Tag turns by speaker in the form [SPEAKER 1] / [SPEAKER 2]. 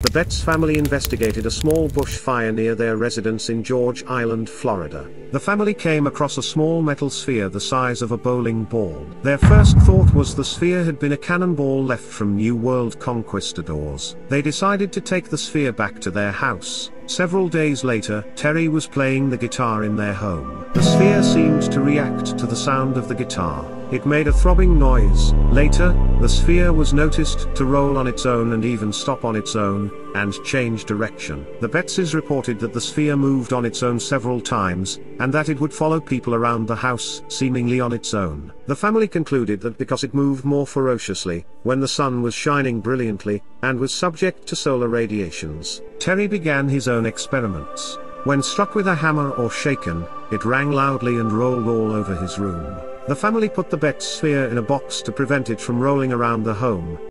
[SPEAKER 1] The Betz family investigated a small bush fire near their residence in George Island, Florida. The family came across a small metal sphere the size of a bowling ball. Their first thought was the sphere had been a cannonball left from New World conquistadors. They decided to take the sphere back to their house. Several days later, Terry was playing the guitar in their home. The sphere seemed to react to the sound of the guitar. It made a throbbing noise. Later, the sphere was noticed to roll on its own and even stop on its own, and change direction. The Betzes reported that the sphere moved on its own several times, and that it would follow people around the house, seemingly on its own. The family concluded that because it moved more ferociously, when the sun was shining brilliantly, and was subject to solar radiations, Terry began his own experiments. When struck with a hammer or shaken, it rang loudly and rolled all over his room. The family put the Betz sphere in a box to prevent it from rolling around the home,